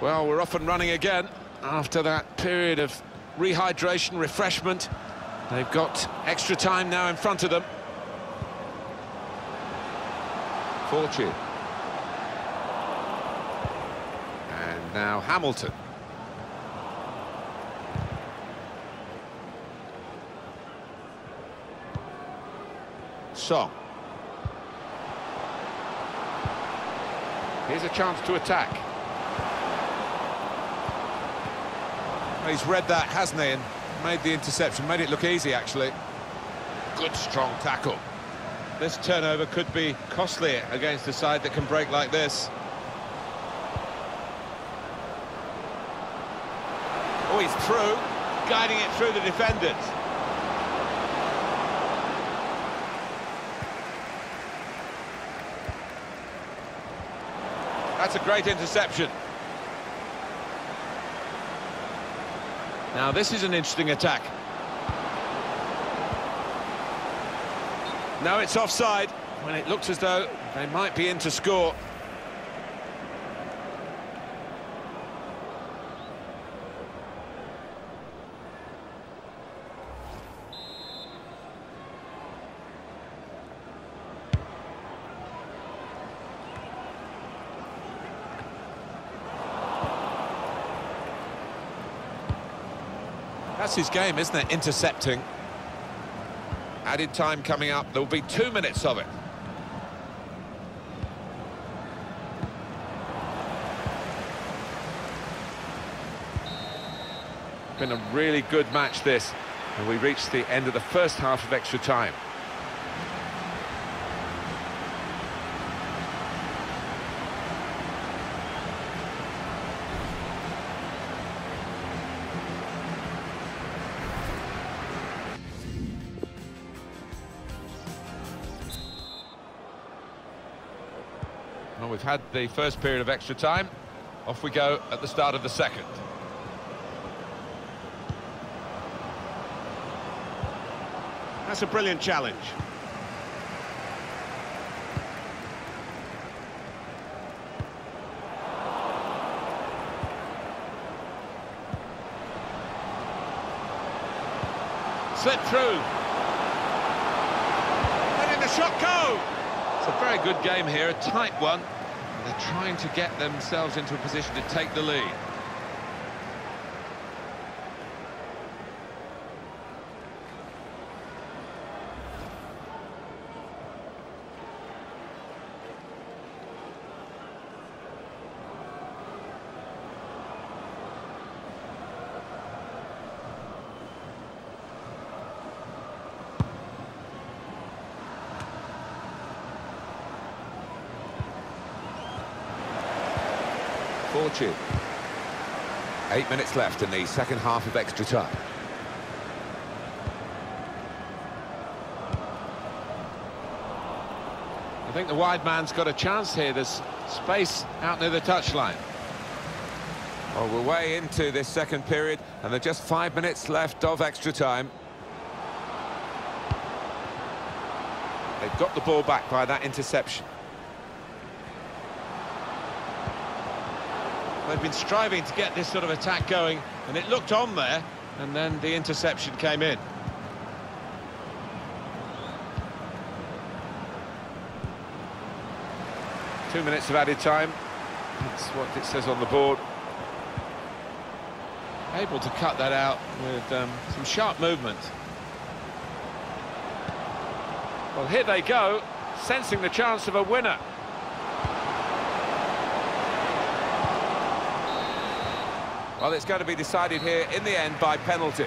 Well, we're off and running again after that period of rehydration, refreshment. They've got extra time now in front of them. Fortune. And now Hamilton. Song. Here's a chance to attack. He's read that, hasn't he, and made the interception. Made it look easy, actually. Good, strong tackle. This turnover could be costly against a side that can break like this. Oh, he's through, guiding it through the defenders. That's a great interception. Now, this is an interesting attack. Now it's offside, when it looks as though they might be in to score. That's his game, isn't it? Intercepting. Added time coming up. There will be two minutes of it. Been a really good match, this. And we reached the end of the first half of extra time. Well, we've had the first period of extra time. Off we go at the start of the second. That's a brilliant challenge. Slip through. Letting the shot go. It's a very good game here, a tight one. They're trying to get themselves into a position to take the lead. Fortune. Eight minutes left in the second half of extra time. I think the wide man's got a chance here. There's space out near the touchline. Well, we're way into this second period, and there's just five minutes left of extra time. They've got the ball back by that interception. They've been striving to get this sort of attack going, and it looked on there, and then the interception came in. Two minutes of added time. That's what it says on the board. Able to cut that out with um, some sharp movement. Well, here they go, sensing the chance of a winner. Well, it's going to be decided here in the end by penalties.